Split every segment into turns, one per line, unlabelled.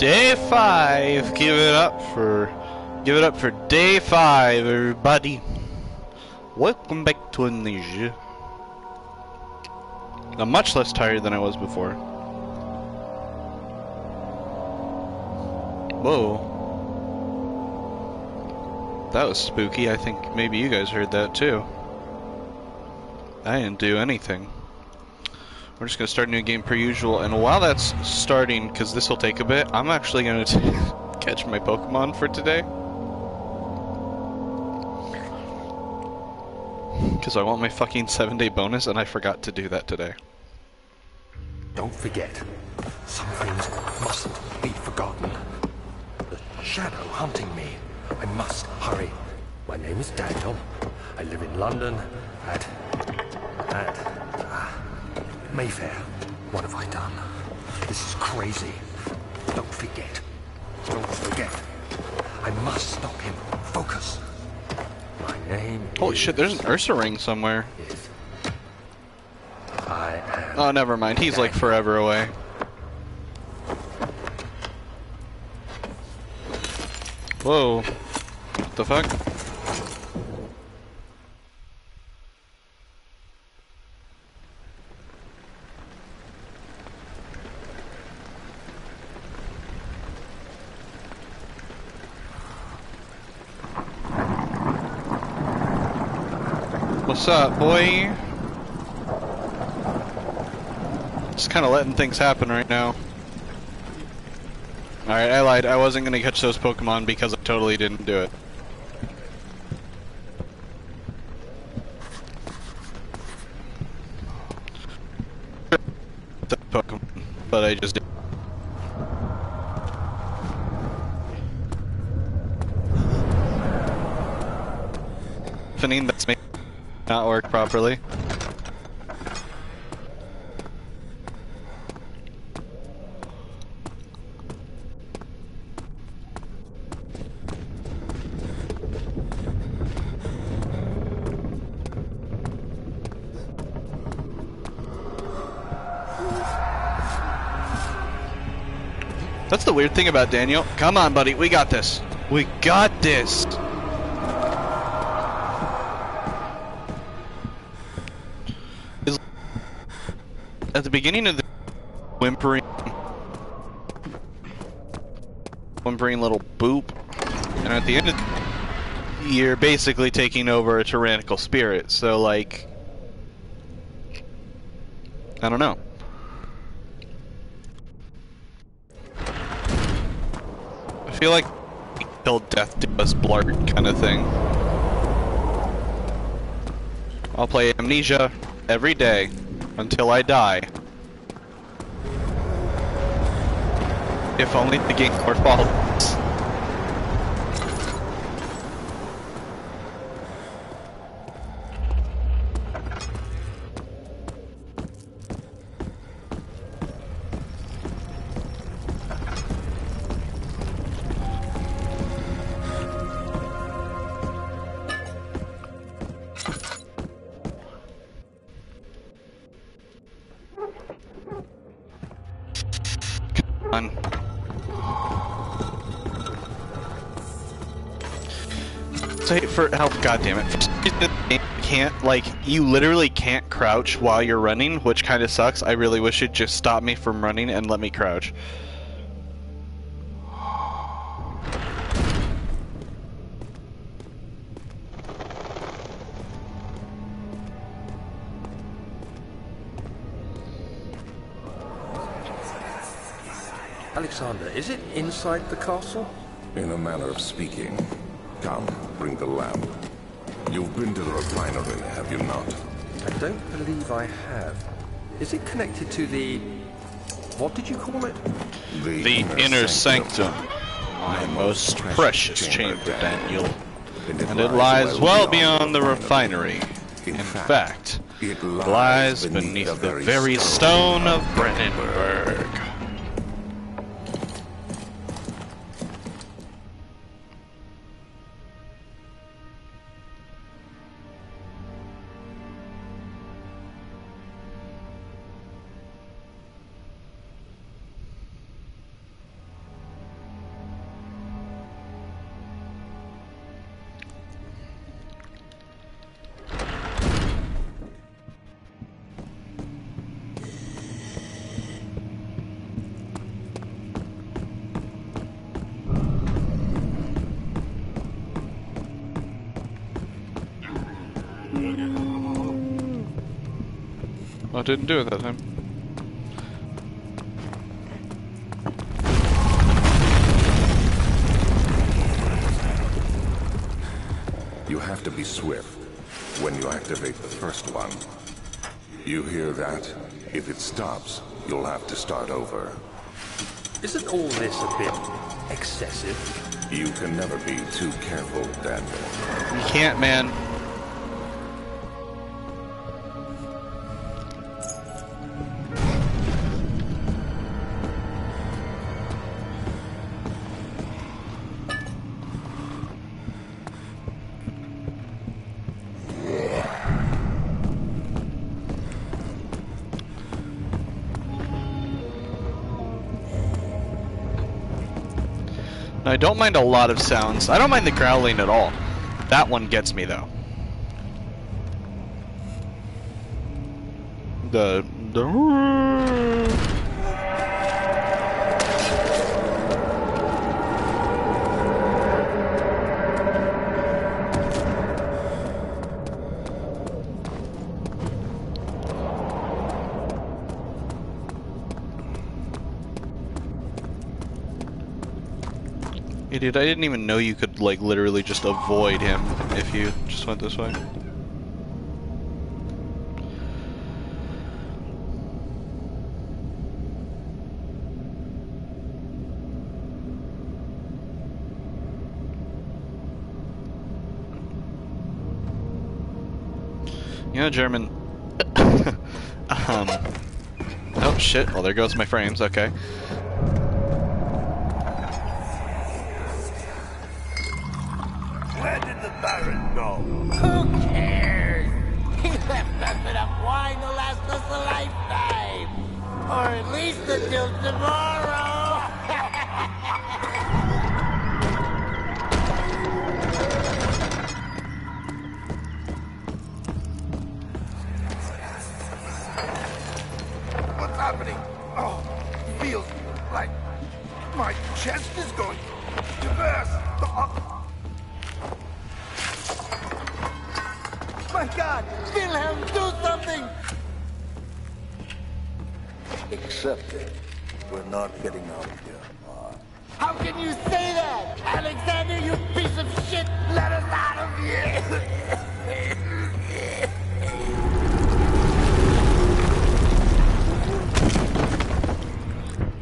Day five. Give it up for, give it up for day five, everybody. Welcome back to Amnesia. I'm much less tired than I was before. Whoa. That was spooky. I think maybe you guys heard that too. I didn't do anything. We're just going to start a new game per usual, and while that's starting, because this will take a bit, I'm actually going to catch my Pokemon for today. Because I want my fucking 7 day bonus, and I forgot to do that today.
Don't forget, some things mustn't be forgotten. The shadow hunting me. I must hurry. My name is Daniel. I live in London at... at... Mayfair. What have I done? This is crazy. Don't forget. Don't forget. I must stop him. Focus. My name
Holy shit, there's an Ursaring somewhere.
I am...
Oh, never mind. He's like forever away. Whoa. What the fuck? What's up, boy? Just kind of letting things happen right now. Alright, I lied. I wasn't going to catch those Pokemon because I totally didn't do it. The Pokemon, but I just did. Happening that's made not work properly. That's the weird thing about Daniel. Come on, buddy. We got this. We got this. At the beginning of the whimpering, whimpering little boop, and at the end of the, you're basically taking over a tyrannical spirit. So like, I don't know. I feel like till death do us blart kind of thing. I'll play Amnesia every day until I die. If only the game were faultless. God damn it! Can't like you literally can't crouch while you're running, which kind of sucks. I really wish it just stopped me from running and let me crouch.
Alexander, is it inside the castle?
In a manner of speaking. Come, bring the lamp. You've been to the refinery, have you not?
I don't believe I have. Is it connected to the... What did you call it?
The inner sanctum, my most precious chamber, Daniel, and it lies well beyond the refinery. In fact,
it
lies beneath the very stone of Brennenburg. I didn't do it that time.
You have to be swift when you activate the first one. You hear that? If it stops, you'll have to start over.
Isn't all this a bit excessive?
You can never be too careful, Daniel.
You can't, man. I don't mind a lot of sounds. I don't mind the growling at all. That one gets me though. The the Idiot, I didn't even know you could, like, literally just avoid him if you just went this way. You know, German. um. Oh shit! Well, there goes my frames. Okay.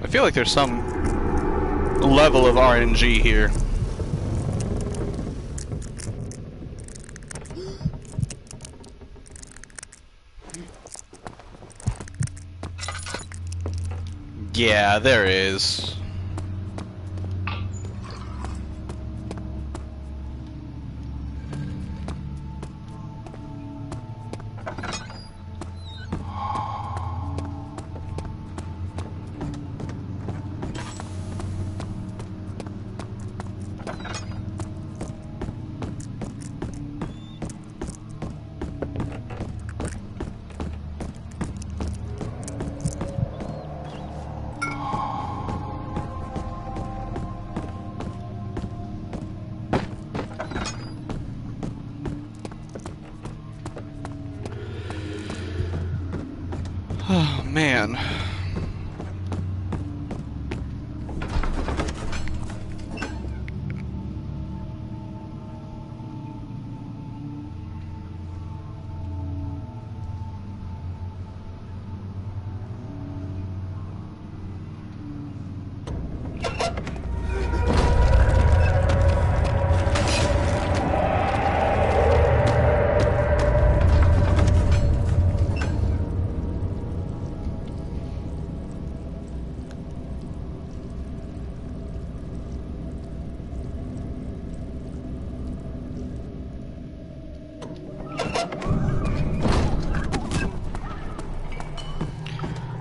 I feel like there's some level of RNG here. Yeah, there is.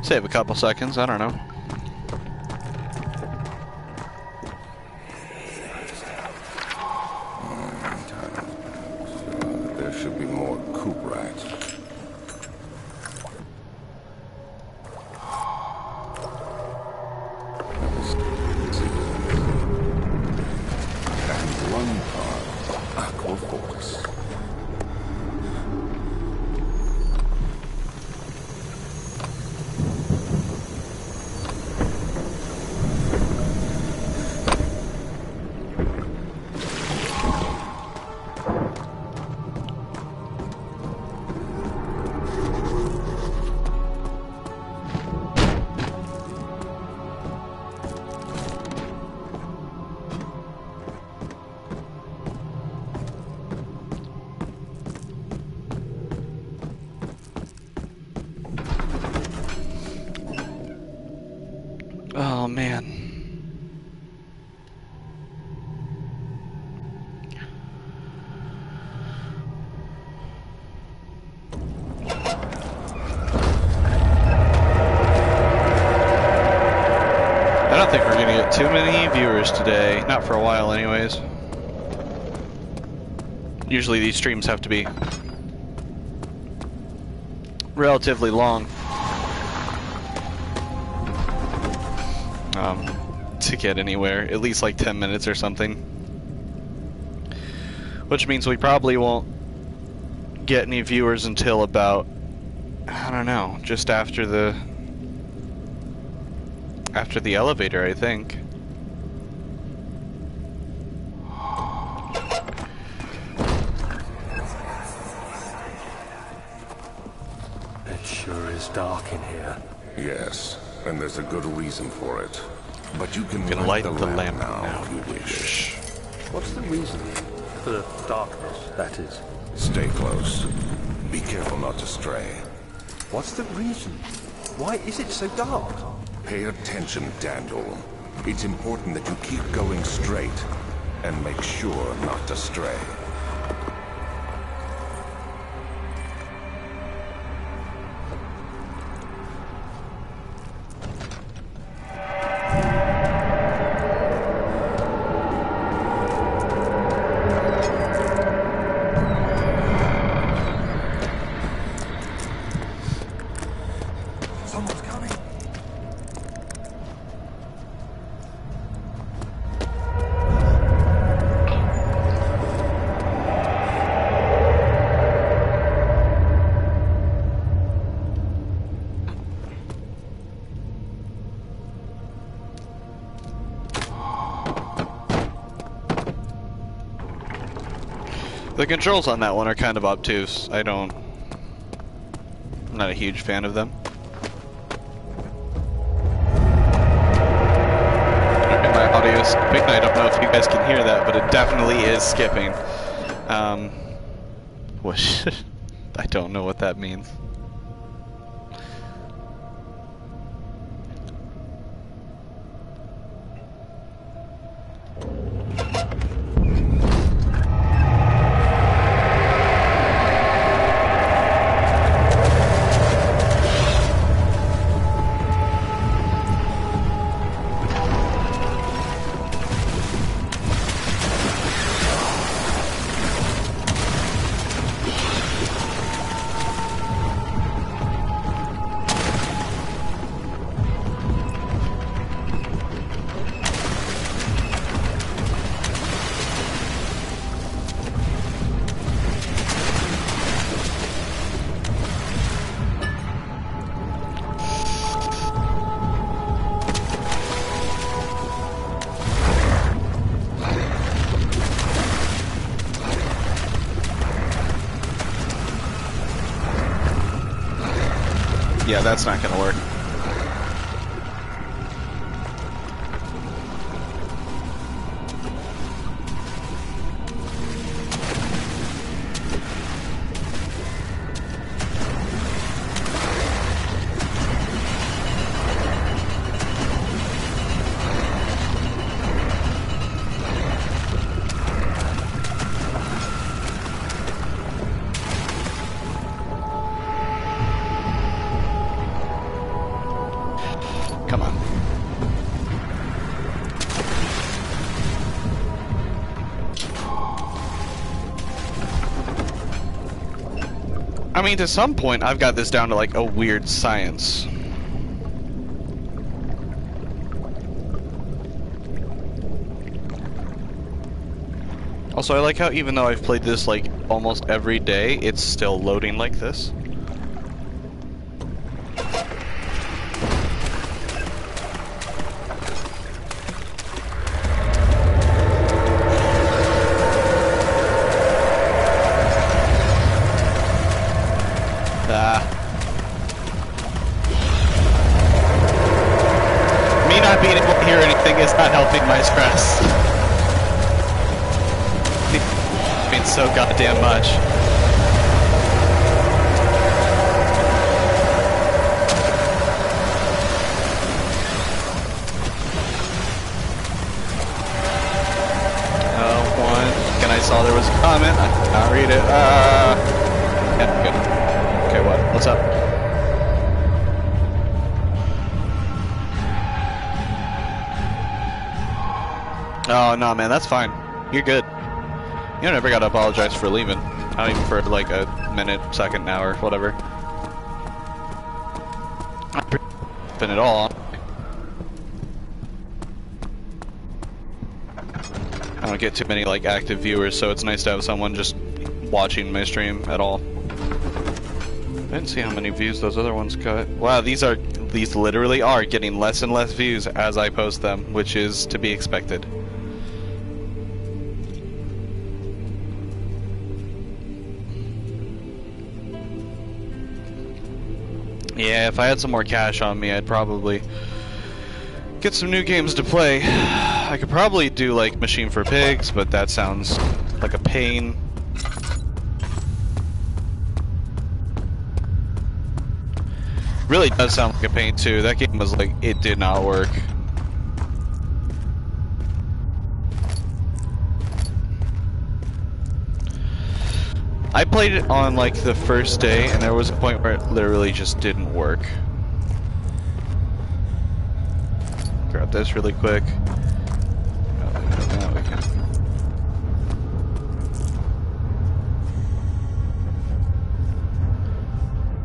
Save a couple seconds, I don't know. Man. I don't think we're gonna get too many viewers today. Not for a while, anyways. Usually these streams have to be relatively long. Um, to get anywhere, at least like 10 minutes or something. Which means we probably won't get any viewers until about, I don't know, just after the after the elevator, I think.
And there's a good reason for it. But you can,
Can
light,
light
the,
the
lamp,
lamp
now,
now
if you wish.
What's the reason for the darkness, that is?
Stay close. Be careful not to stray.
What's the reason? Why is it so dark?
Pay attention, Daniel. It's important that you keep going straight and make sure not to stray.
The controls on that one are kind of obtuse. I don't. I'm not a huge fan of them. My audio is skipping. I don't know if you guys can hear that, but it definitely is skipping. Um? I don't know what that means. Yeah, that's not gonna work. Mean, to some point, I've got this down to like a weird science. Also, I like how even though I've played this like almost every day, it's still loading like this. Oh, no, man, that's fine. You're good. You never gotta apologize for leaving. Not even for like a minute, second, hour, whatever. Been at all. I don't get too many like active viewers, so it's nice to have someone just watching my stream at all. I didn't see how many views those other ones got. Wow, these are these literally are getting less and less views as I post them, which is to be expected. Yeah, if I had some more cash on me, I'd probably get some new games to play. I could probably do like Machine for Pigs, but that sounds like a pain. Really does sound like a pain too. That game was like, it did not work. I played it on like the first day and there was a point where it literally just didn't work. Grab this really quick.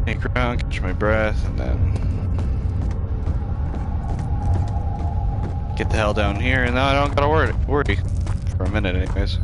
Sneak around, catch my breath, and then get the hell down here, and now I don't gotta worry, worry for a minute, anyways.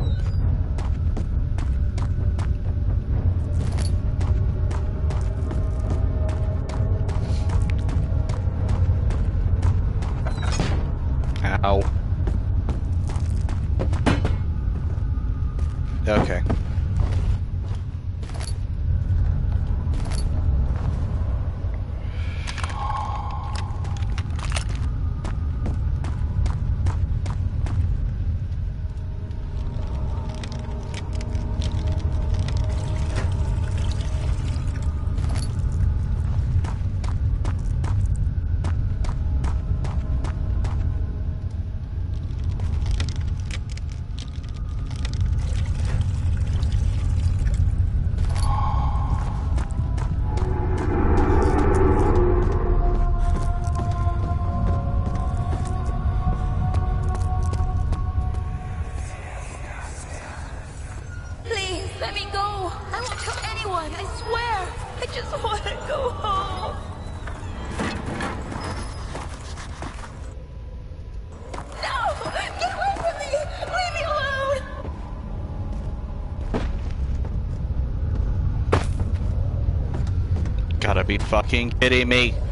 Be fucking kidding me.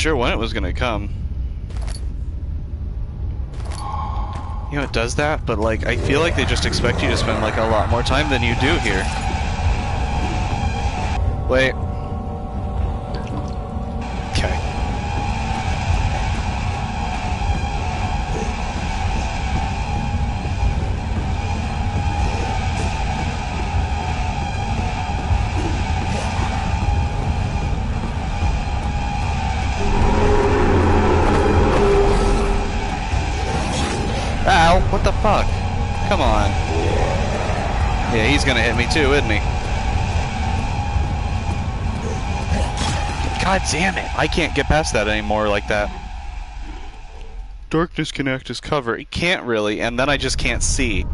Sure when it was gonna come. You know, it does that, but like, I feel like they just expect you to spend like a lot more time than you do here. Too, isn't he? God damn it, I can't get past that anymore like that. Darkness can act as cover. It can't really, and then I just can't see.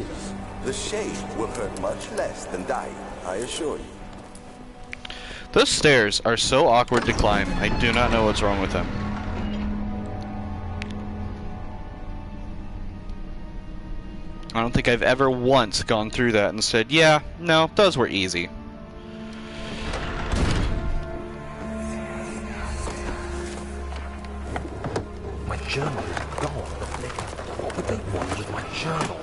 Ridiculous.
The shade will hurt much less than dying, I assure you.
Those stairs are so awkward to climb. I do not know what's wrong with them. I don't think I've ever once gone through that and said, yeah, no, those were easy.
My journal is gone. What would they want with my journal?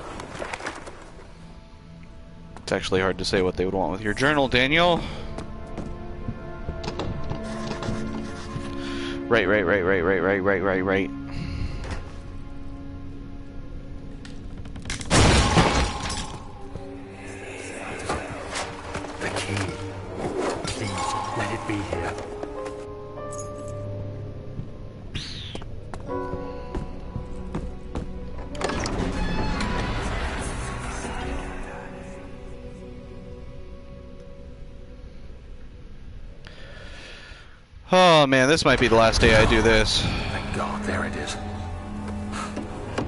It's actually hard to say what they would want with your journal, Daniel. Right, right, right, right, right, right, right, right, right. This might be the last day I do this.
Thank God, there it is.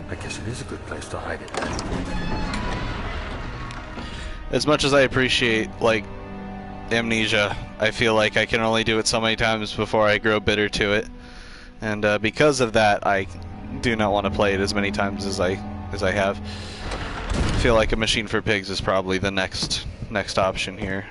I guess it is a good place to hide it.
As much as I appreciate, like, amnesia, I feel like I can only do it so many times before I grow bitter to it. And uh, because of that, I do not want to play it as many times as I as I have. I feel like a machine for pigs is probably the next next option here.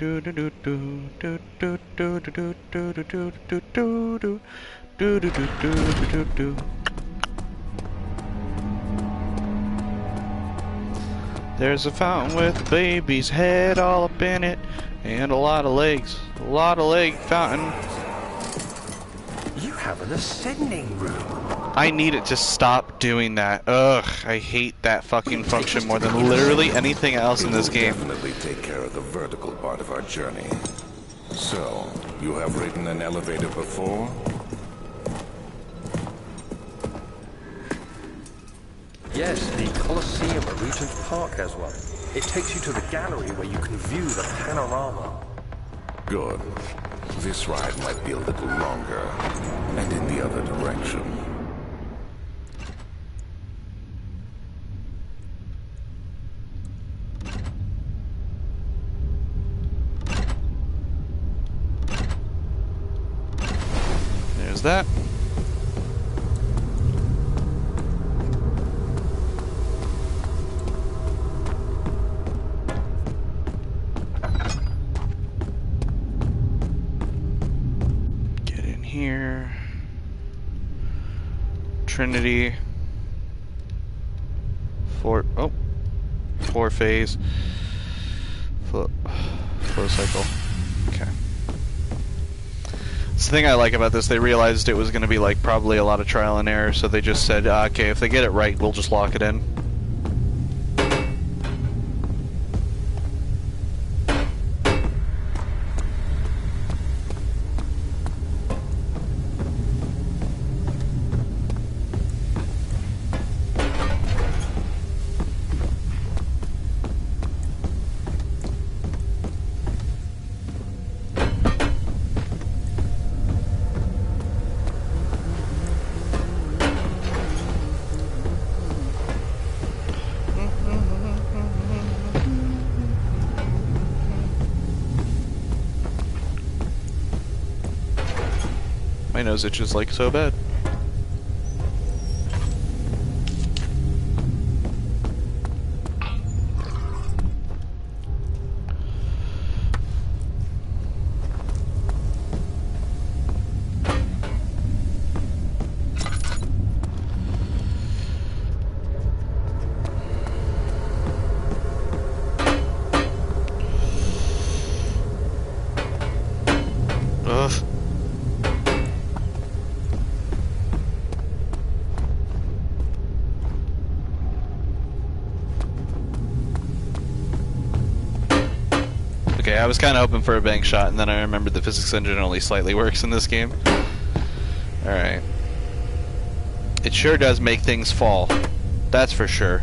There's a fountain with a baby's head all up in it, and a lot of legs. A lot of leg fountain.
You have an ascending room.
I need it to stop doing that. Ugh, I hate that fucking function more than literally anything else in this
will
game.
definitely take care of the vertical part of our journey. So, you have ridden an elevator before?
Yes, the Colosseum at Regent Park has one. It takes you to the gallery where you can view the panorama.
Good. This ride might be a little longer, and in the other direction.
There's that. Get in here. Trinity. Four oh four phase. Flow, flow cycle. The thing I like about this. They realized it was going to be like probably a lot of trial and error, so they just said, ah, "Okay, if they get it right, we'll just lock it in." Nose itches like so bad. Ugh. Okay, I was kind of hoping for a bank shot, and then I remembered the physics engine only slightly works in this game. Alright. It sure does make things fall. That's for sure.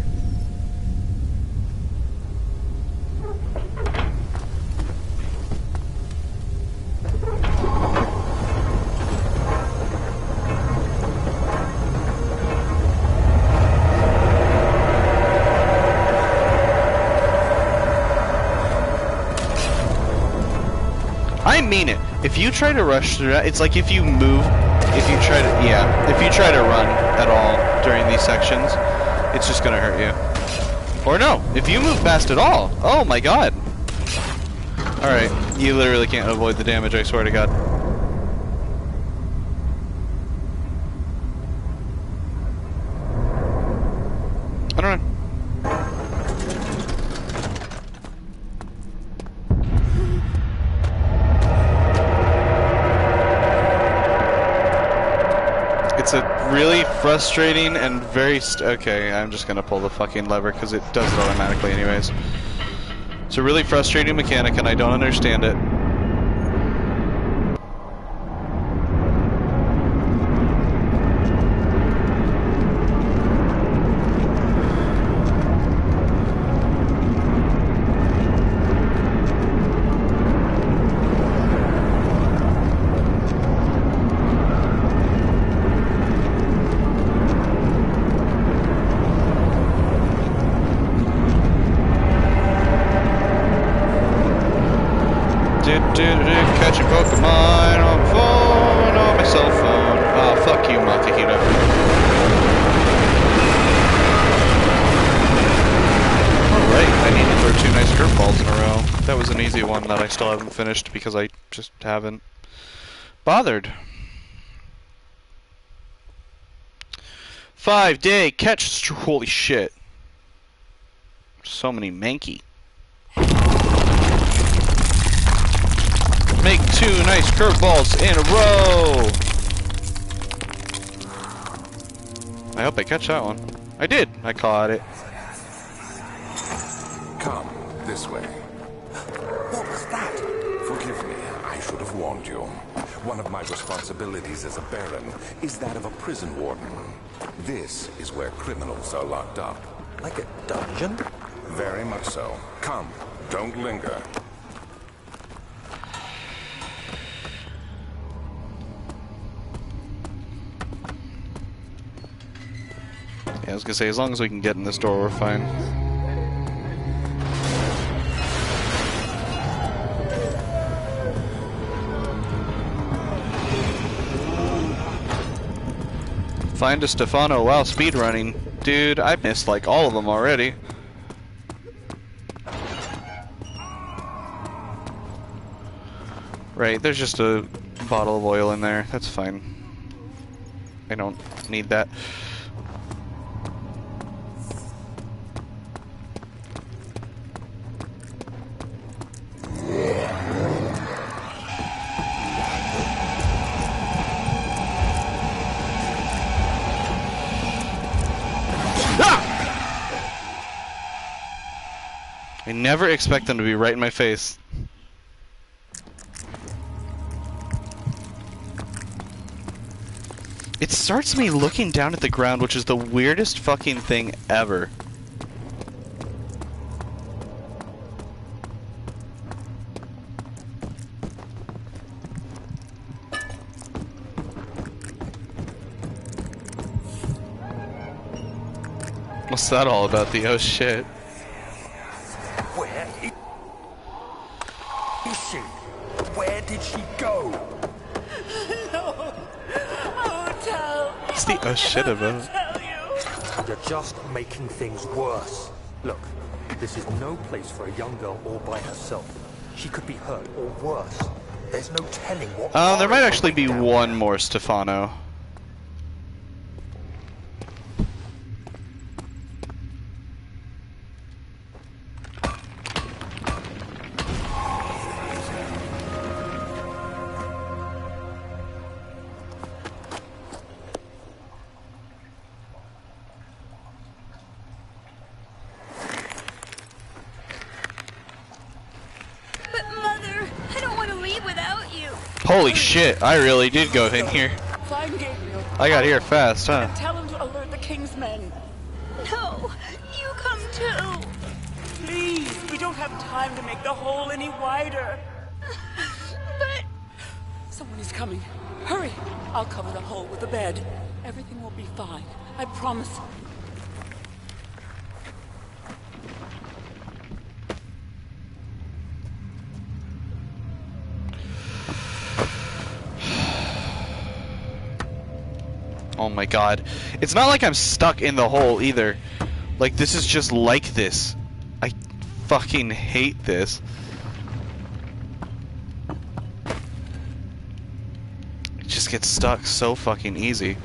Try to rush through that, it's like if you move, if you try to, yeah, if you try to run at all during these sections, it's just gonna hurt you. Or no, if you move fast at all, oh my god. Alright, you literally can't avoid the damage, I swear to god. I don't know. It's a really frustrating and very okay. I'm just gonna pull the fucking lever because it does it automatically, anyways. It's a really frustrating mechanic, and I don't understand it. Do, do, do, catching Pokemon on phone, on my cell phone. Oh, fuck you, Makuhita. Alright, I need to throw two nice curveballs in a row. That was an easy one that I still haven't finished because I just haven't bothered. Five day catch. Holy shit. So many Mankey. Make two nice curveballs in a row. I hope I catch that one. I did. I caught it.
Come, this way.
What was that?
Forgive me, I should have warned you. One of my responsibilities as a Baron is that of a prison warden. This is where criminals are locked up.
Like a dungeon?
Very much so. Come, don't linger.
Yeah, I was gonna say, as long as we can get in this door, we're fine. Find a Stephano while speedrunning. Dude, I missed like all of them already. Right, there's just a bottle of oil in there. That's fine. I don't need that. Never expect them to be right in my face. It starts me looking down at the ground, which is the weirdest fucking thing ever. What's that all about, the oh shit? The oh shit
ever you.
You're just making things worse. Look, this is no place for a young girl all by herself. She could be hurt or worse. There's no telling what.
Uh, there might actually be
waiting down
one more Stephano. Shit, I really did go in here.
Find Gabriel.
I got here fast, huh?
And tell him to alert the king's men.
No, you come too.
Please, we don't have time to make the hole any wider.
But
Someone is coming. Hurry! I'll cover the hole with a bed. Everything will be fine. I promise.
My god. It's not like I'm stuck in the hole either. Like, this is just like this. I fucking hate this. It just gets stuck so fucking easy.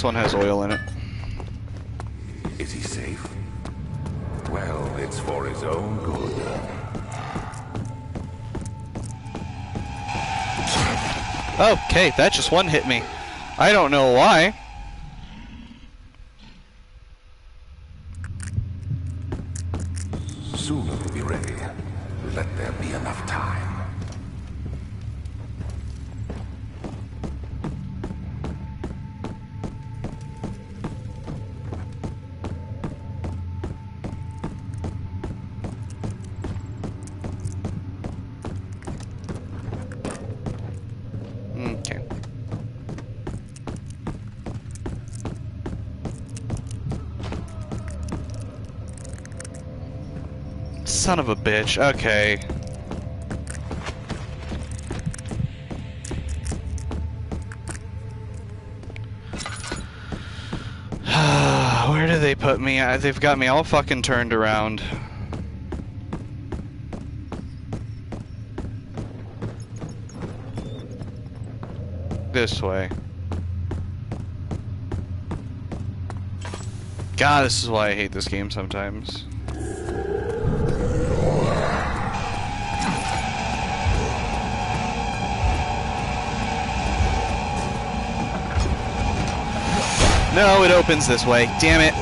This one has oil in it.
Is he safe? Well, it's for his own good.
Okay, that just one hit me. I don't know why. Son of a bitch. Okay. Where do they put me? Uh, They've got me all fucking turned around. This way. God, this is why I hate this game sometimes. No, it opens this way. Damn it.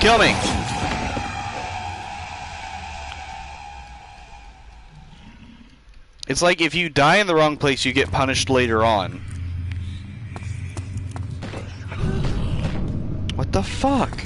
Kill me. It's like if you die in the wrong place, you get punished later on. What the fuck?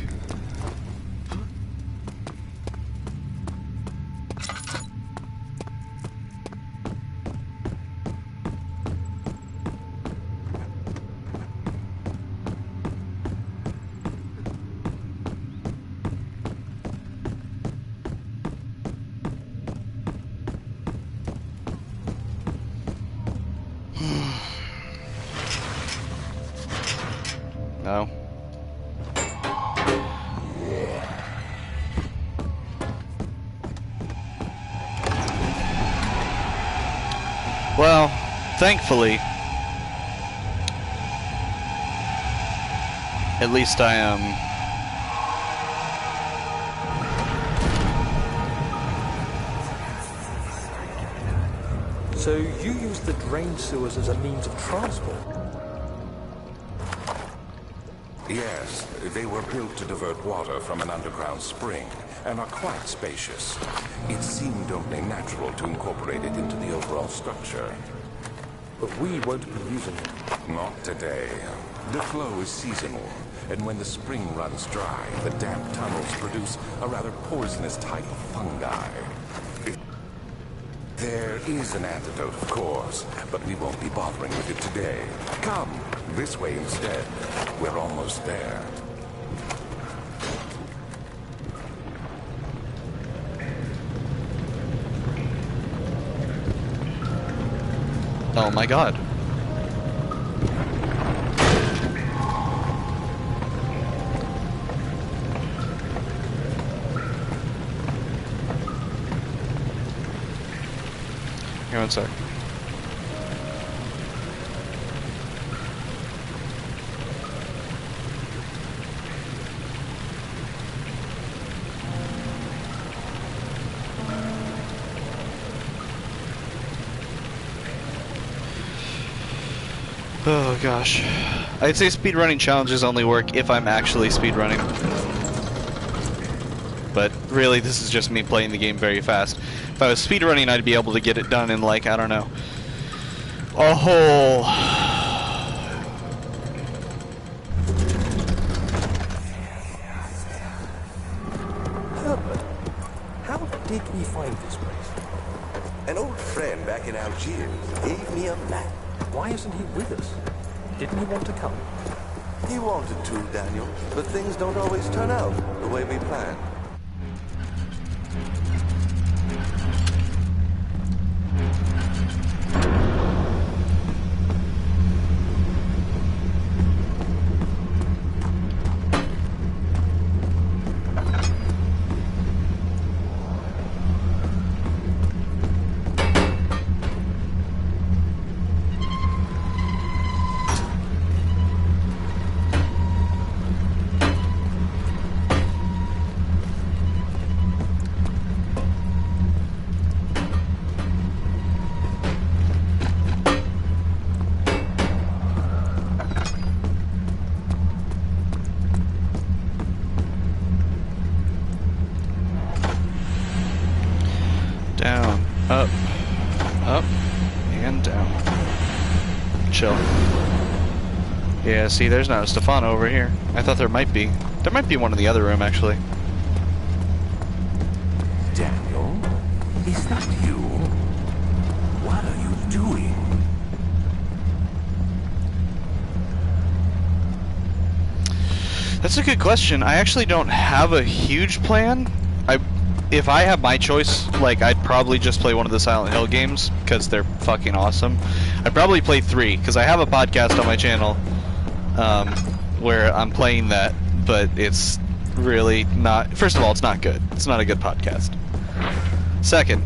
Least I am.
So you use the drain sewers as a means of transport?
Yes, they were built to divert water from an underground spring and are quite spacious. It seemed only natural to incorporate it into the overall structure.
But we won't be using it.
Not today. The flow is seasonal, and when the spring runs dry, the damp tunnels produce a rather poisonous type of fungi. There is an antidote, of course, but we won't be bothering with it today. Come, this way instead. We're almost there.
Oh my god. One sec. Oh gosh. I'd say speedrunning challenges only work if I'm actually speedrunning. But really, this is just me playing the game very fast. If I was speedrunning, I'd be able to get it done in like, I don't know, a whole...
Herbert, how did we find this place?
An old friend back in Algiers gave me a map.
Why isn't he with us? Didn't he want to come?
He wanted to, Daniel, but things don't always turn out the way we planned.
See, there's not a Stephano over here. I thought there might be. There might be one in the other room, actually.
Daniel? Is that you? What are you doing?
That's a good question. I actually don't have a huge plan. I, if I have my choice, like I'd probably just play one of the Silent Hill games because they're fucking awesome. I'd probably play three because I have a podcast on my channel um, where I'm playing that, but it's really not. First of all, it's not good. It's not a good podcast. Second,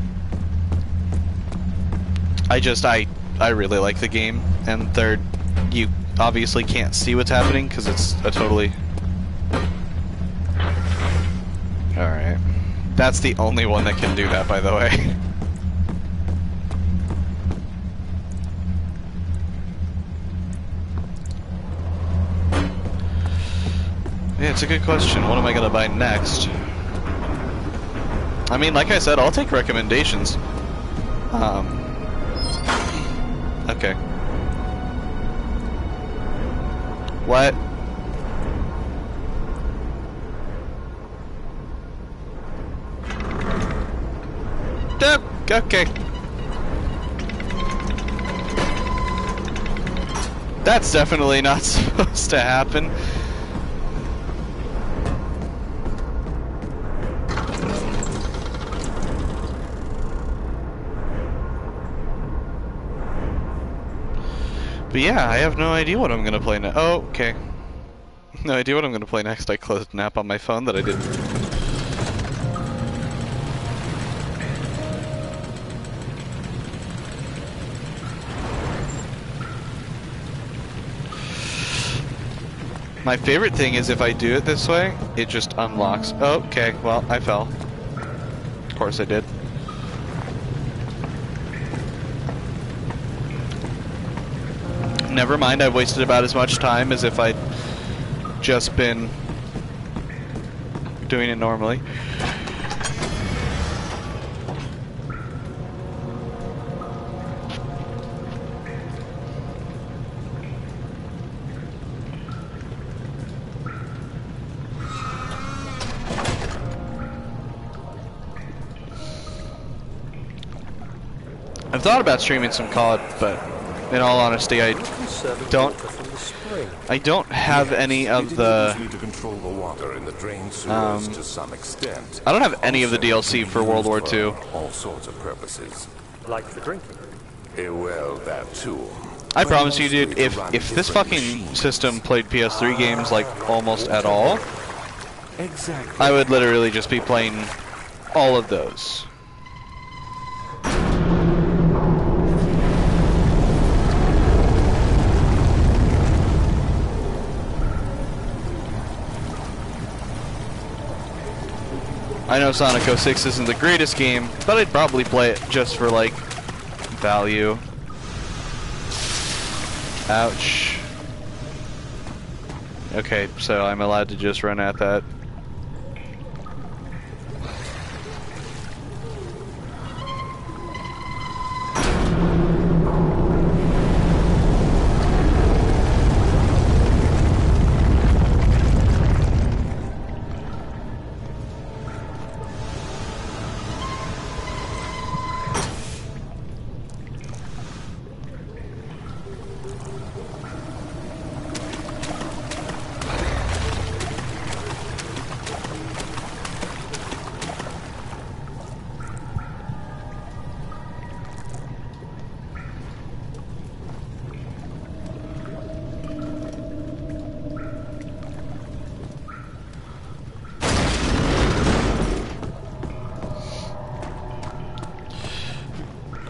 I just I I really like the game, and third, you obviously can't see what's happening because it's a totally. All right, that's the only one that can do that, by the way. a good question. What am I gonna buy next? I mean, like I said, I'll take recommendations. Um. Okay. What? Okay. That's definitely not supposed to happen. But yeah, I have no idea what I'm gonna play next. Oh, okay. No idea what I'm gonna play next. I closed an app on my phone that I didn't. My favorite thing is if I do it this way, it just unlocks. Oh, okay, well, I fell. Of course I did. Never mind, I've wasted about as much time as if I'd just been doing it normally. I've thought about streaming some COD, but in all honesty, I don't. I don't have any of the.
didn't need to control the water in the drain
Um,
to some extent.
I don't have any of the DLC for World War II.
All sorts of purposes.
Like for drinking.
Eh, well, that too.
I promise you, dude. If if this fucking
machines.
system played PS3 games like almost at all,
Exactly.
I would literally just be playing all of those. I know Sonic 06 isn't the greatest game, but I'd probably play it just for like value. Ouch. Okay, so I'm allowed to just run at that.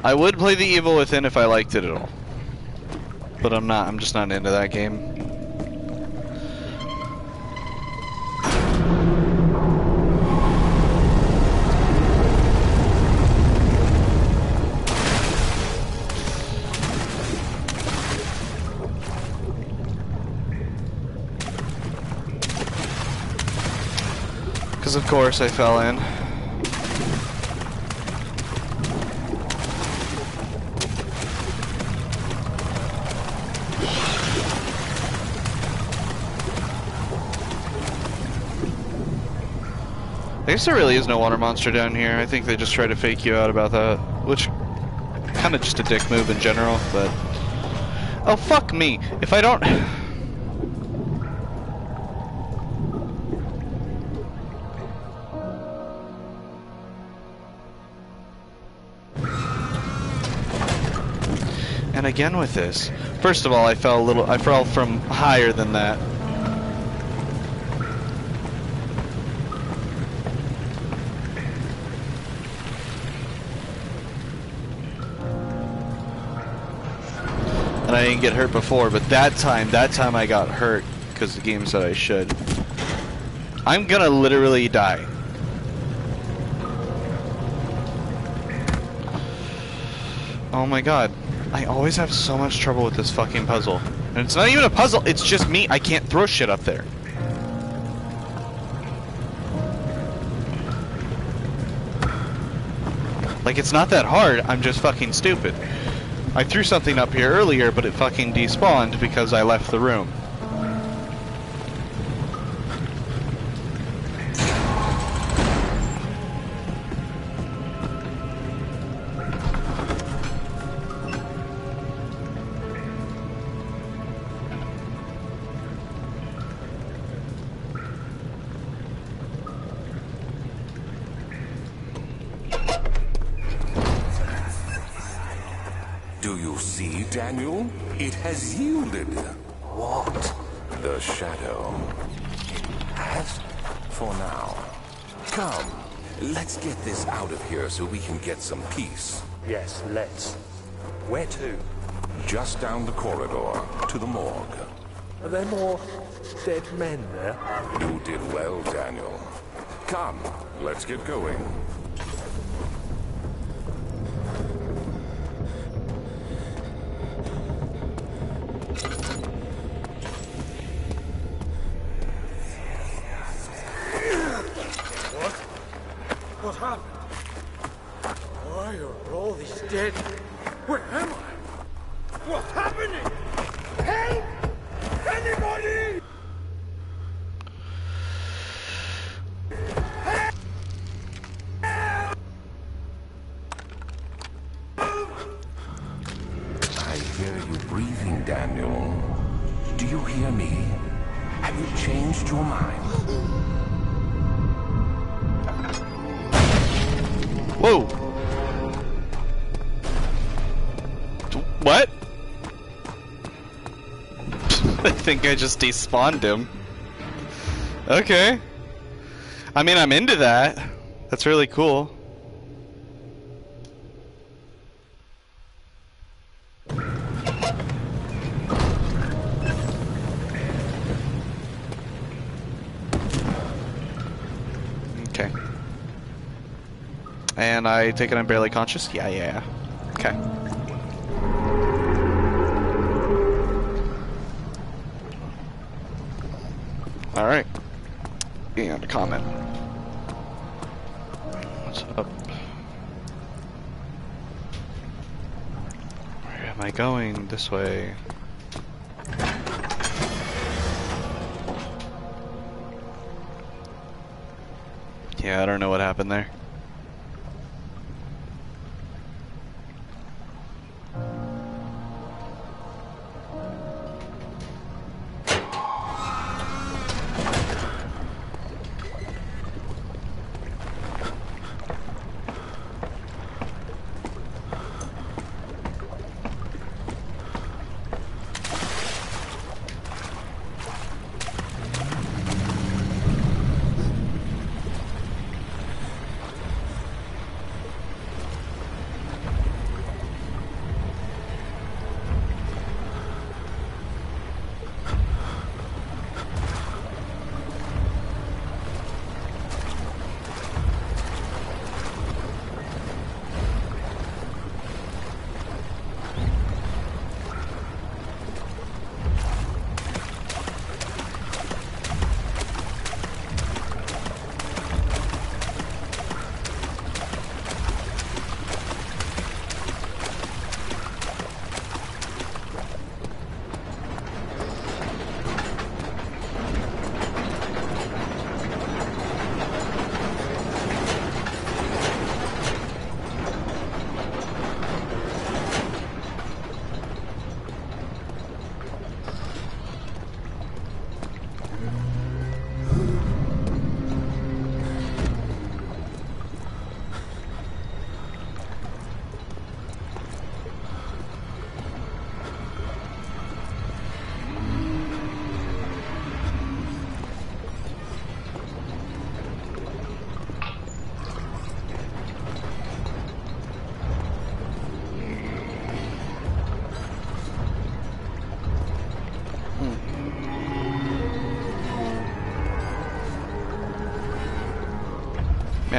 I would play The Evil Within if I liked it at all. But I'm not, I'm just not into that game. Because of course I fell in. Guess there really is no water monster down here. I think they just try to fake you out about that, which kind of just a dick move in general, but oh fuck me. If I don't And again with this. First of all, I fell a little I fell from higher than that. Get hurt before, but that time, that time I got hurt because the game said I should. I'm gonna literally die. Oh my god. I always have so much trouble with this fucking puzzle. And it's not even a puzzle, it's just me. I can't throw shit up there. Like, it's not that hard, I'm just fucking stupid. I threw something up here earlier, but it fucking despawned because I left the room.
For now. Come, let's get this out of here so we can get some peace.
Yes, let's. Where to?
Just down the corridor to the morgue.
Are there more dead men there?
You did well, Daniel. Come, let's get going.
Think I just despawned him. Okay. I mean, I'm into that. That's really cool. Okay. And I take it I'm barely conscious? Yeah, yeah. Yeah. Okay. Comment. What's up? Where am I going? This way. Yeah, I don't know what happened there.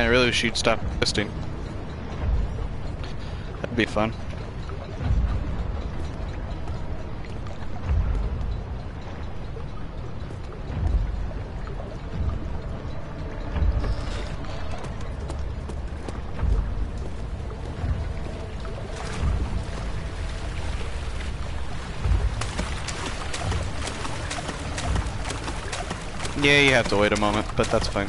I really wish you'd stop twisting. That'd be fun. Yeah, you have to wait a moment, but that's fine.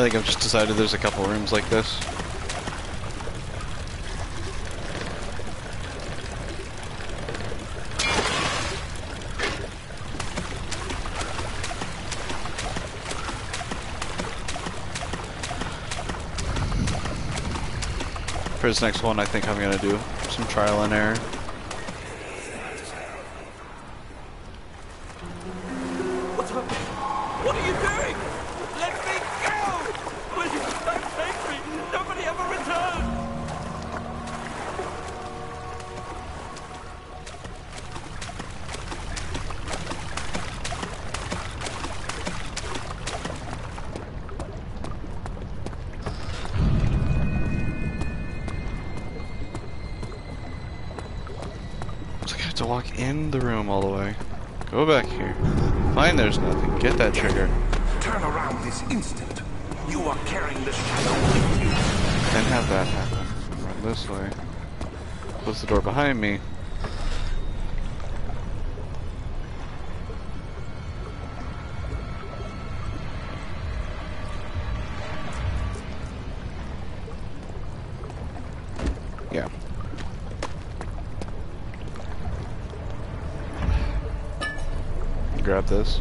I think I've just decided there's a couple rooms like this. For this next one, I think I'm gonna do some trial and error. To walk in the room all the way. Go back here. Find there's nothing. Get that trigger.
Turn around this instant. You are carrying the shadow with you.
Then have that happen. Run this way. Close the door behind me. This.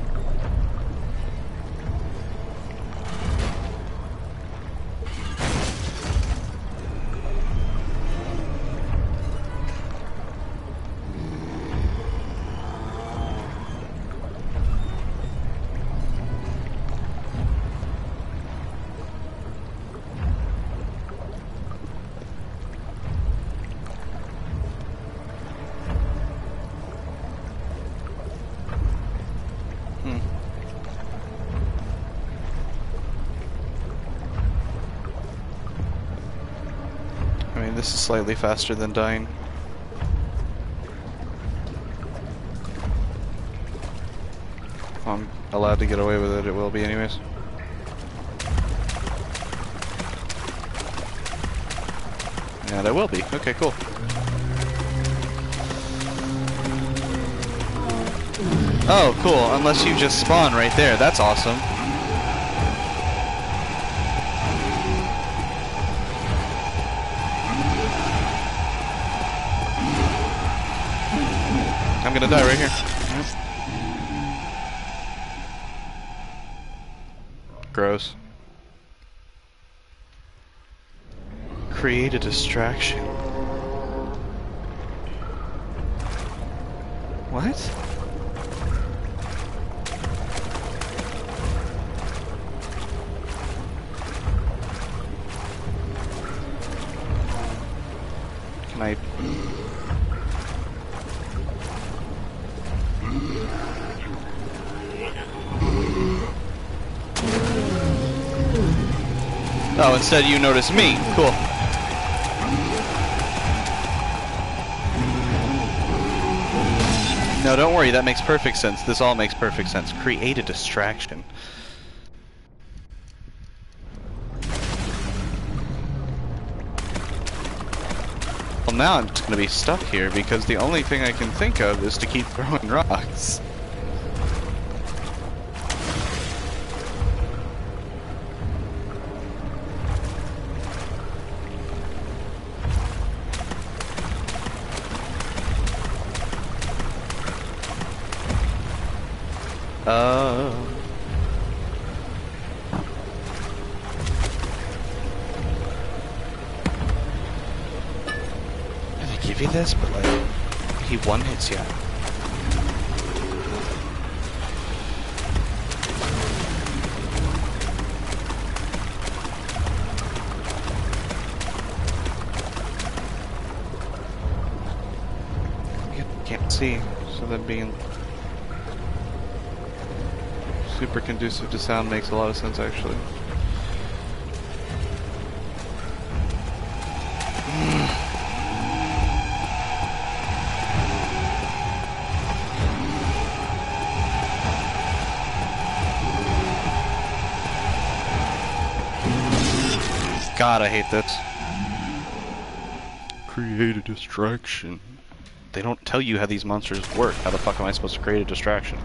Slightly faster than dying. If I'm allowed to get away with it, it will be anyways. And I will be. Okay, cool. Oh, cool. Unless you just spawn right there. That's awesome. Gonna die right here. Gross. Create a distraction. Oh, instead you notice me. Cool. No, don't worry. That makes perfect sense. This all makes perfect sense. Create a distraction. Well, now I'm just going to be stuck here because the only thing I can think of is to keep throwing rocks. Uh. I give you this? But like, he one hits you. Can't see, so that being super conducive to sound makes a lot of sense actually. God, I hate this. Create a distraction. They don't tell you how these monsters work. How the fuck am I supposed to create a distraction?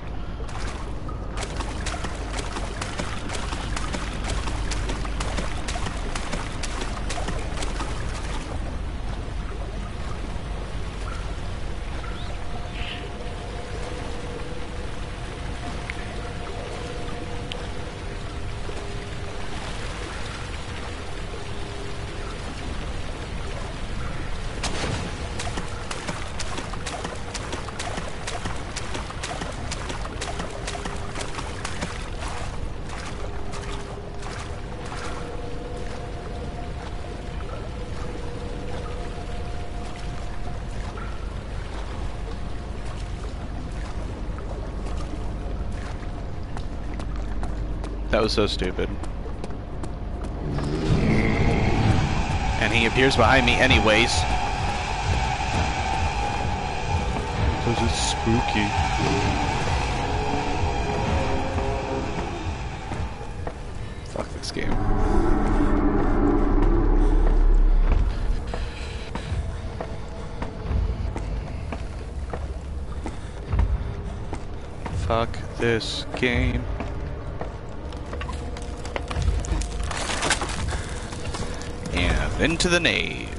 Was so stupid. And he appears behind me anyways. Cause it's spooky. Fuck this game. Fuck this game. Into the nave.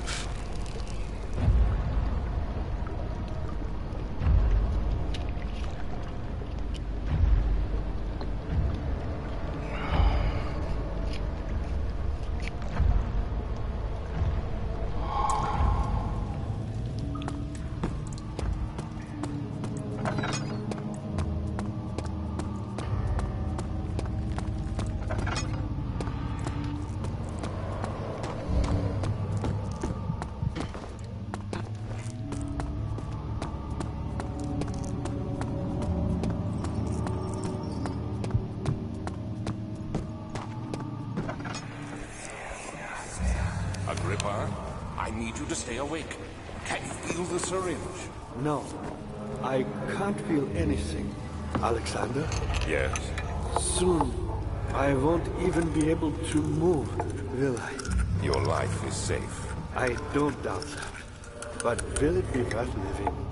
But will it be worth living?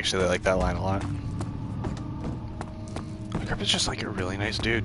Actually, like that line a lot. Grip is just like a really nice dude.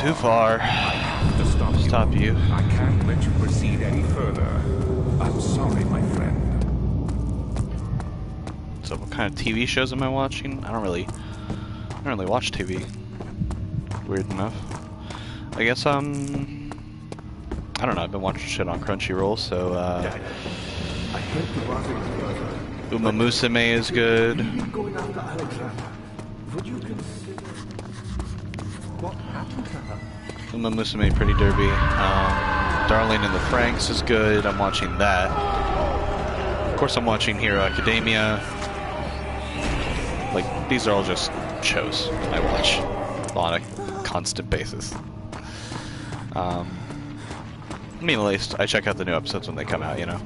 Too far.
To stop you.
Stop you.
I can't let you proceed any further. I'm sorry, my friend.
So, what kind of TV shows am I watching? I don't really, I don't really watch TV. Weird enough. I guess um, I don't know. I've been watching shit on Crunchyroll, so uh,
I hate to bother you, brother.
Uma Musume is good.
Going after Alexander. Would you consider what happened to her?
Uma Musume pretty derby. Um, Darling in the Franxx is good. I'm watching that. Of course, I'm watching Hero Academia. Like these are all just shows I watch on a constant basis. Um, I mean, at least I check out the new episodes when they come out. You know.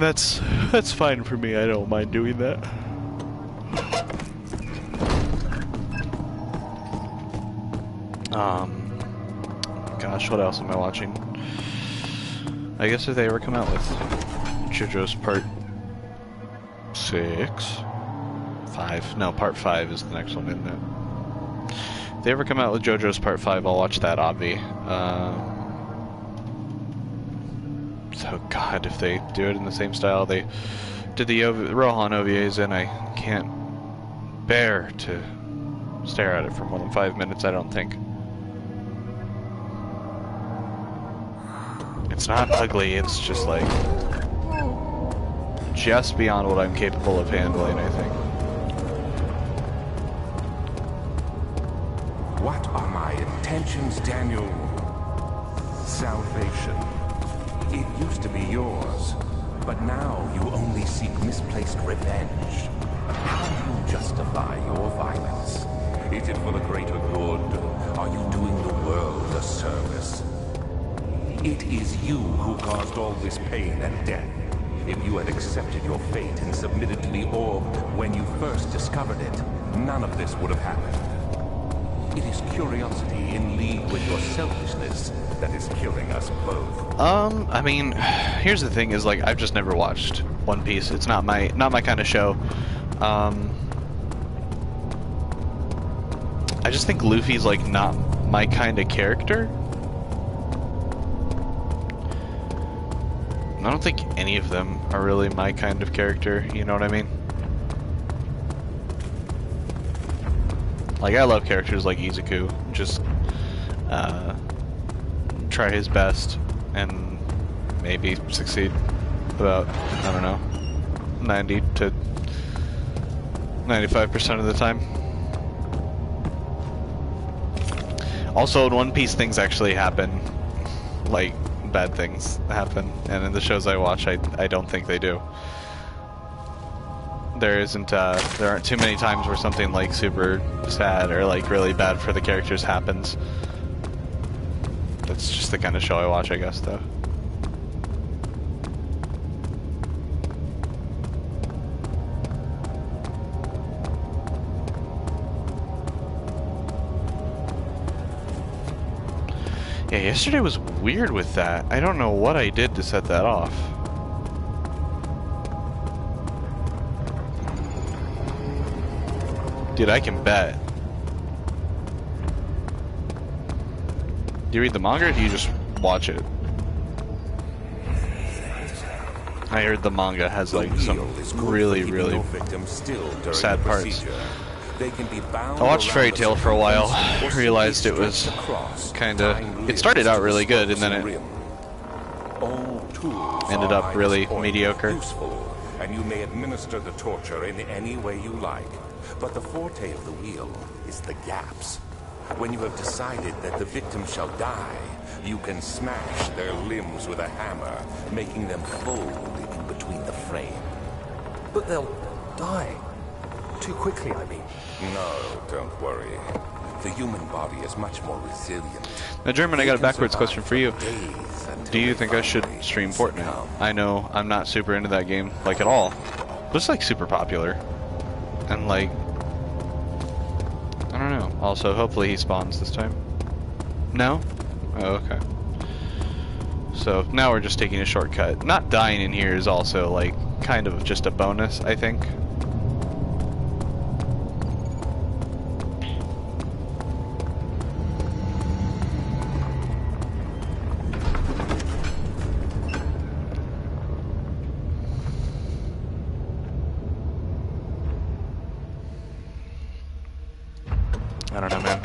And that's that's fine for me. I don't mind doing that. Um, gosh, what else am I watching? I guess if they ever come out with JoJo's Part Six, Five. No, Part Five is the next one, isn't it? If they ever come out with JoJo's Part Five, I'll watch that. Obvi. Uh, so God, if they do it in the same style they did the OV Rohan OVAs, and I can't bear to stare at it for more than five minutes. I don't think. It's not ugly. It's just like just beyond what I'm capable of handling. I think.
What are my intentions, Daniel? Salvation. It used to be yours, but now you only seek misplaced revenge. How do you justify your violence? Is it for the greater good? Are you doing the world a service? It is you who caused all this pain and death. If you had accepted your fate and submitted to the orb when you first discovered it, none of this would have happened. It is curiosity in league with your selfishness that is killing us both.
Um, I mean, here's the thing: is like I've just never watched One Piece. It's not my not my kind of show. Um, I just think Luffy's like not my kind of character. I don't think any of them are really my kind of character. You know what I mean? Like I love characters like Izuku. Just uh, try his best and maybe succeed about I don't know 90 to 95% of the time. Also, in One Piece, things actually happen, like bad things happen, and in the shows I watch, I I don't think they do. There isn't, uh, there aren't too many times where something like super sad or like really bad for the characters happens. That's just the kind of show I watch, I guess, though. Yeah, yesterday was weird with that. I don't know what I did to set that off. Dude, I can bet. Do you read the manga or do you just watch it? I heard the manga has like some
Wheel is good
really, really
still
sad parts.
They can be bound
I watched Fairy Tail for a while, realized it was kinda- it started out really good, and then it
rim. All tools
ended up really mediocre.
And you may administer the torture in any way you like. But the forte of the wheel is the gaps. When you have decided that the victim shall die, you can smash their limbs with a hammer, making them fold in between the frame.
But they'll die. Too quickly, I mean.
No, don't worry. The human body is much more resilient.
Now, German, I got a backwards question for you. Do you think I should
finally
stream
succumb.
Fortnite? I know I'm not super into that game, like at all. But it's like super popular. And like I don't know. Also, hopefully he spawns this time. No? Oh, okay. So now we're just taking a shortcut. Not dying in here is also like kind of just a bonus, I think. Man.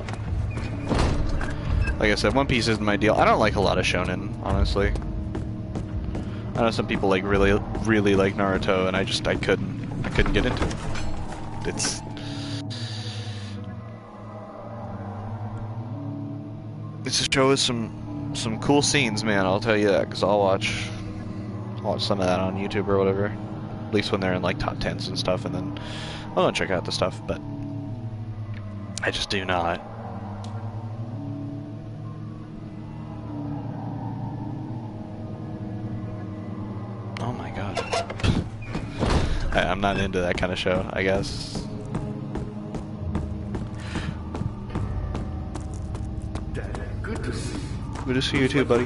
Like I said, One Piece isn't my deal. I don't like a lot of shonen, honestly. I know some people like really, really like Naruto, and I just I couldn't, I couldn't get into it. It's it's a show with some some cool scenes, man. I'll tell you that, cause I'll watch I'll watch some of that on YouTube or whatever. At least when they're in like top tens and stuff, and then I'll go check out the stuff. But I just do not. Oh my god. I, I'm not into that kind of show, I guess.
Good to see
Good to see you too, buddy.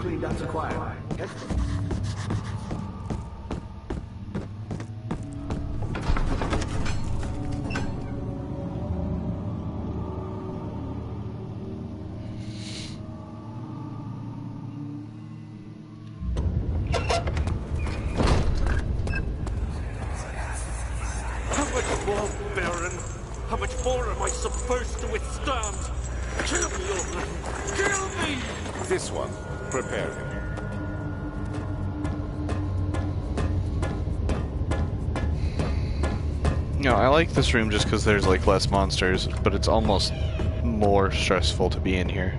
This
room just because there's like less monsters, but it's almost more stressful to be in here.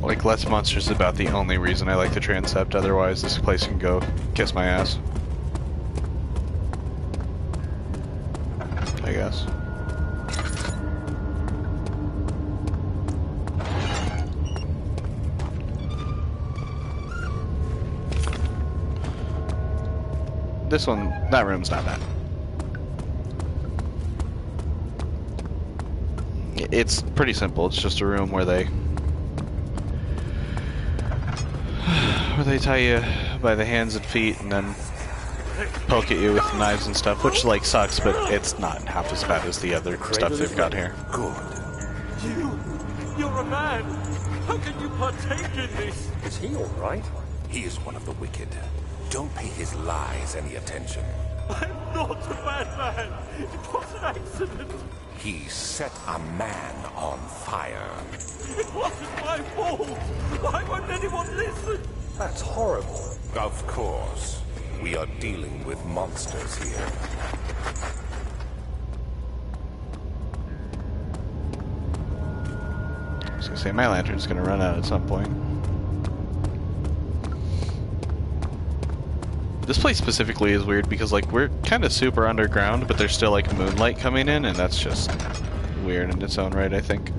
Like less monsters is about the only reason I like the transept. Otherwise, this place can go kiss my ass. This one, that room's not bad. It's pretty simple. It's just a room where they where they tie you by the hands and feet and then poke at you with knives and stuff, which like sucks, but it's not half as bad as the other stuff they've got here.
Good.
You, you're a man. How can you partake in this?
Is he all right?
He is one of the wicked. Don't pay his lies any attention.
I'm not a bad man. It was an accident.
He set a man on fire.
It wasn't my fault. Why won't anyone listen?
That's horrible.
Of course. We are dealing with monsters here.
I was gonna say my lantern's gonna run out at some point. This place specifically is weird because like we're kind of super underground, but there's still like moonlight coming in, and that's just weird in its own right, I think.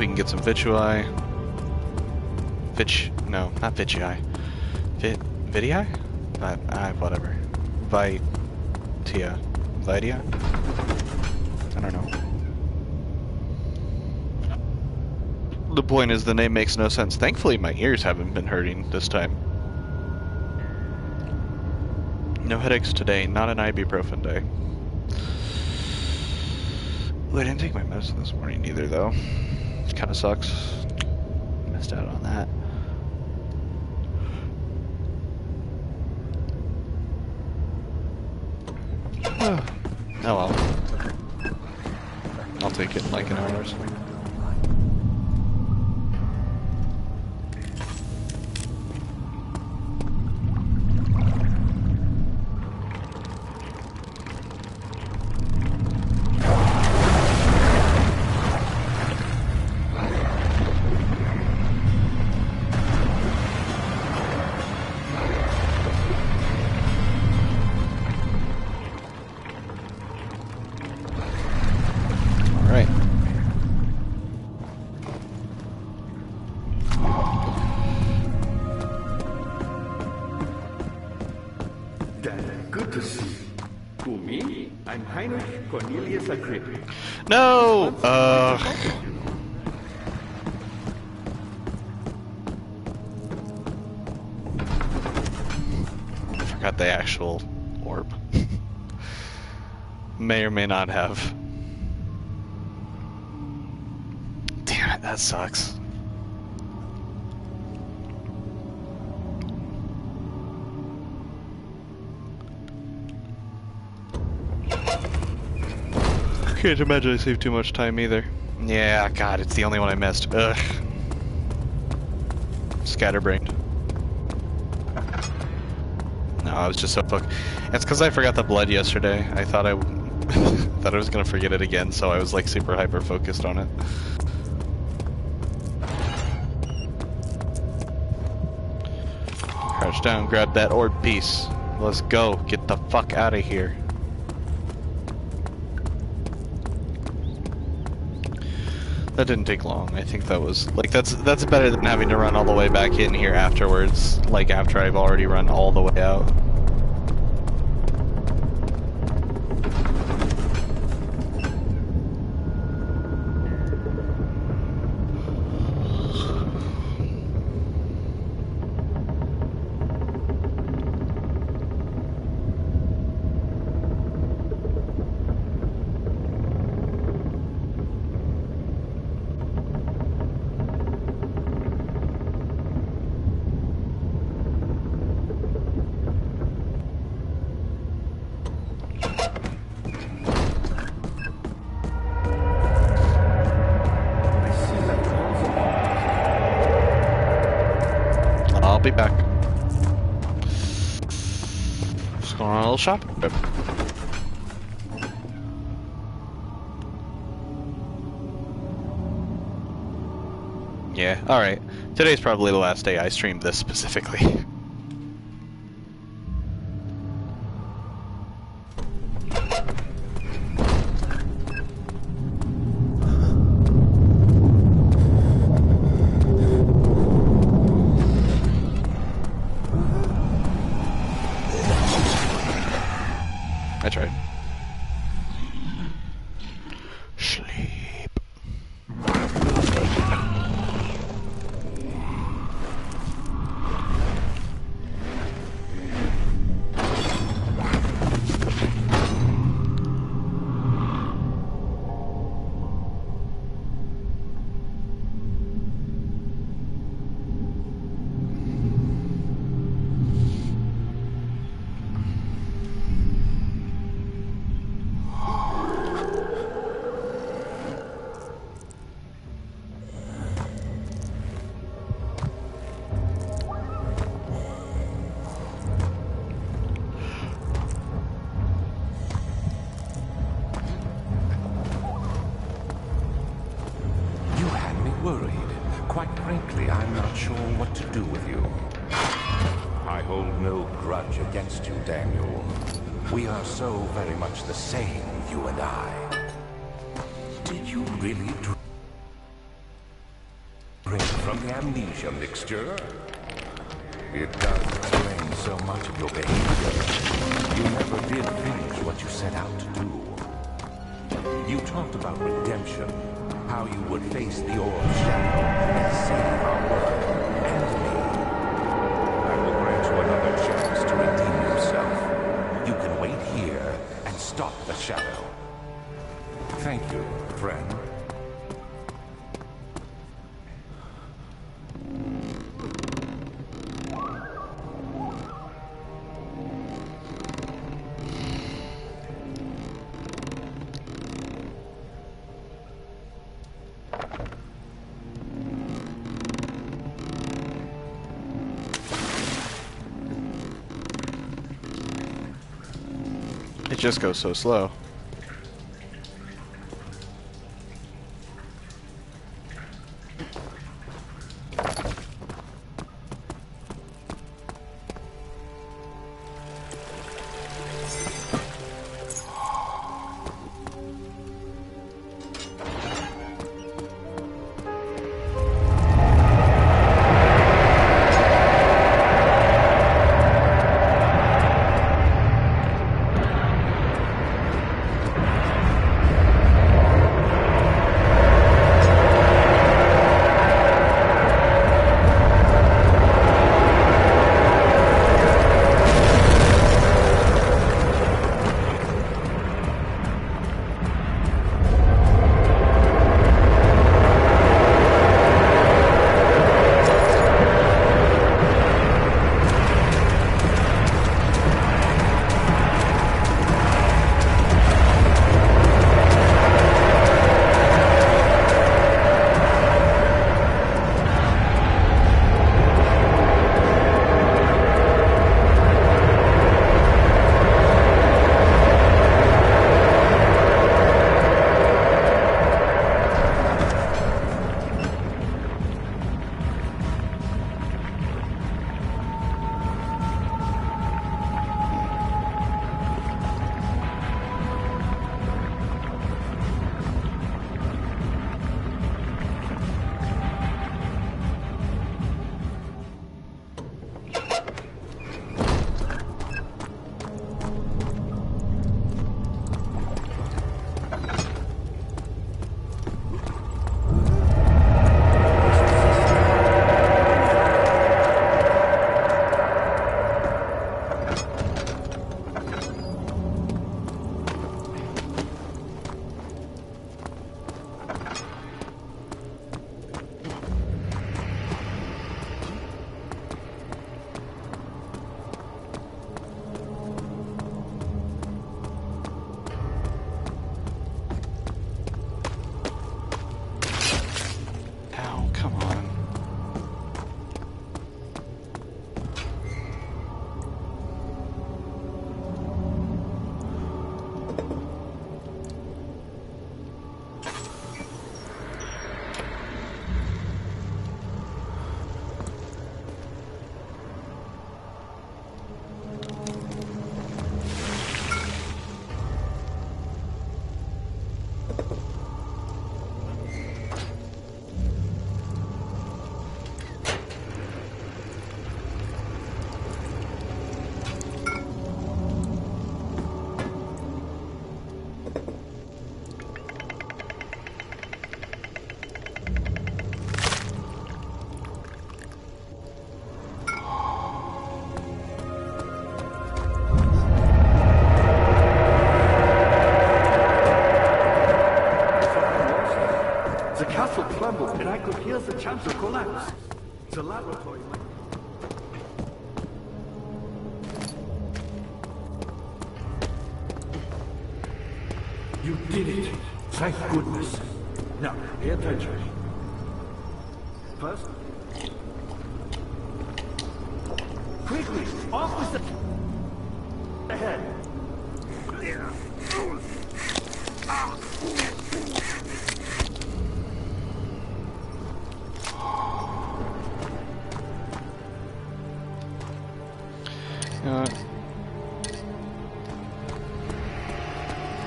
We can get some vitui. Vitch, no, not vitui. Vit, vidii? Uh, uh, whatever. Vitia. Vitia? I don't know. The point is, the name makes no sense. Thankfully, my ears haven't been hurting this time. No headaches today, not an ibuprofen day. Well, I didn't take my medicine this morning either, though. Kind of sucks. Missed out on not have. Damn it, that sucks. Can't imagine I saved too much time either. Yeah, God, it's the only one I missed. Ugh. Scatterbrained. No, I was just so fuck. It's because I forgot the blood yesterday. I thought I thought I was gonna forget it again, so I was like super hyper focused on it. Crouch down, grab that orb piece. Let's go. Get the fuck out of here. That didn't take long. I think that was like that's that's better than having to run all the way back in here afterwards, like after I've already run all the way out. Today's probably the last day I streamed this specifically.
We are so very much the same, you and I. Did you really drink from the amnesia mixture? It does explain so much of your behavior. You never did finish what you set out to do. You talked about redemption, how you would face the Orb Shadow and save our world
just goes so slow.
Thank goodness. Now, pay attention. First... Quickly, off with the... Ahead.
You uh, know?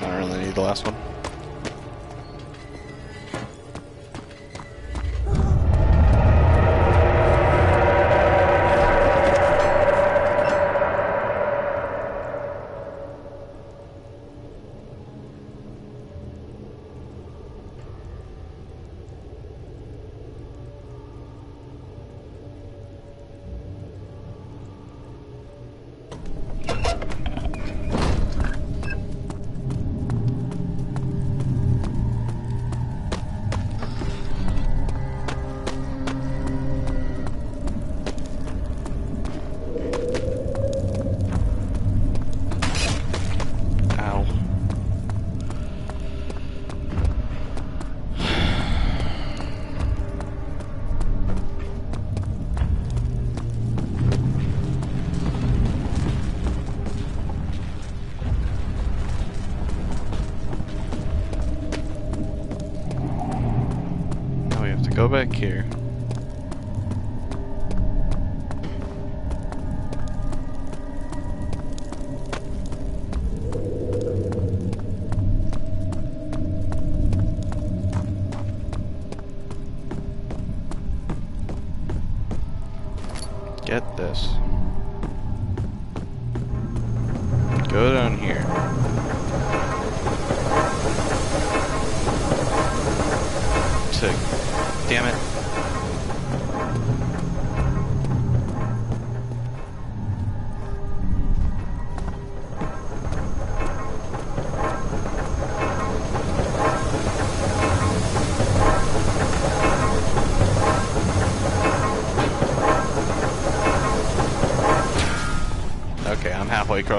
I don't really need the last one.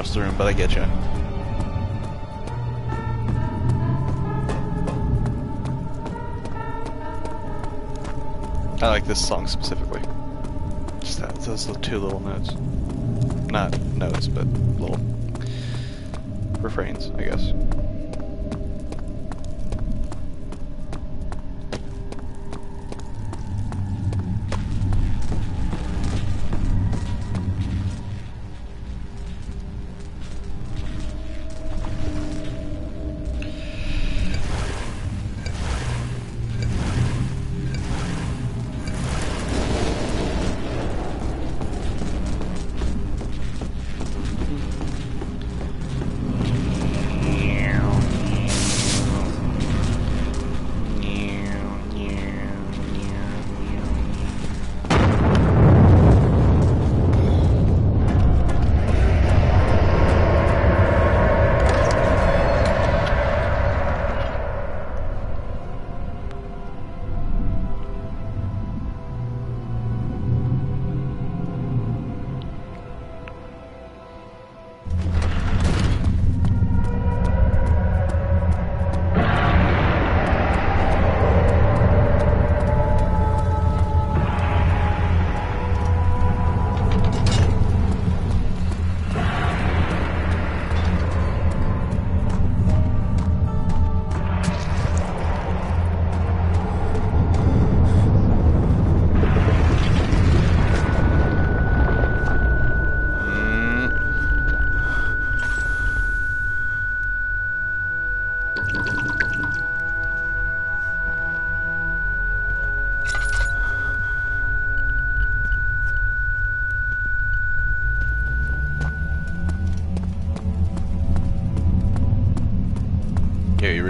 Across the room, but I get you. I like this song specifically. Just that, those two little notes. Not notes, but little refrains, I guess.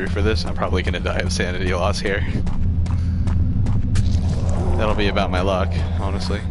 For this? I'm probably gonna die of sanity loss here. That'll be about my luck, honestly.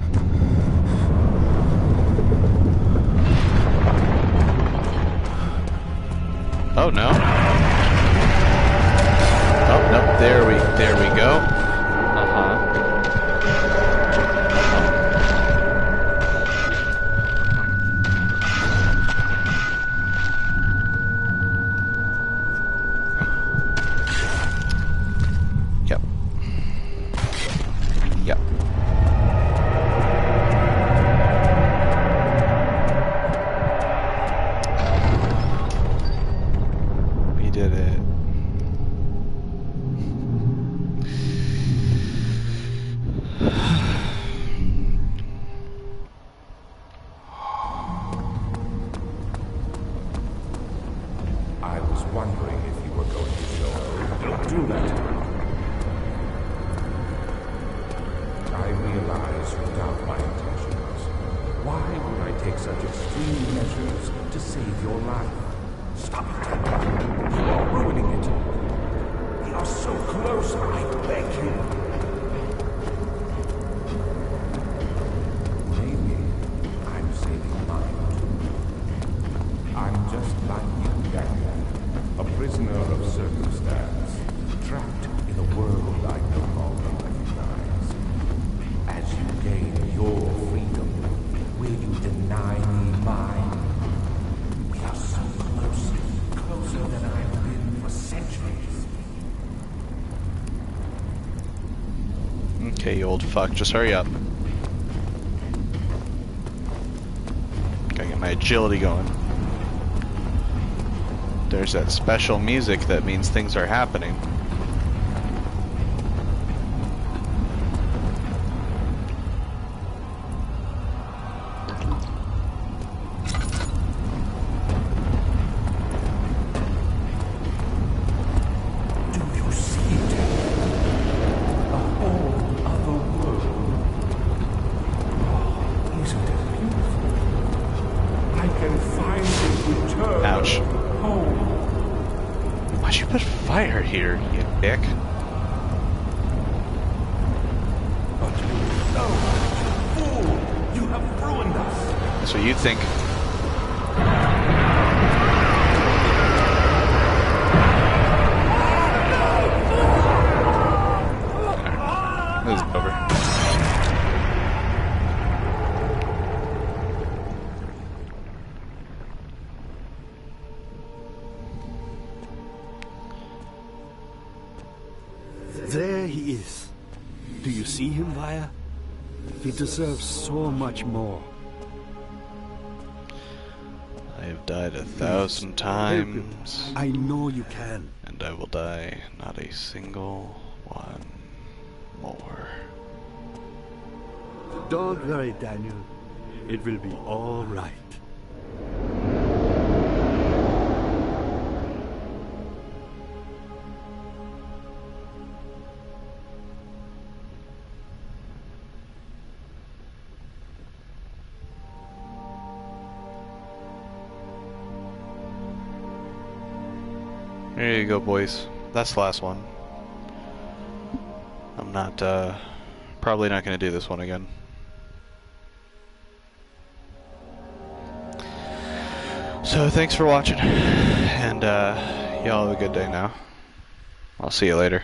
Old fuck, just hurry up. Gotta get my agility going. There's that special music that means things are happening.
He deserves so much more.
I have died a thousand times,
I know you can.
and I will die not a single one more.
Don't worry, Daniel. It will be all right.
You go, boys. That's the last one. I'm not, uh, probably not going to do this one again. So, thanks for watching, and, uh, y'all have a good day now. I'll see you later.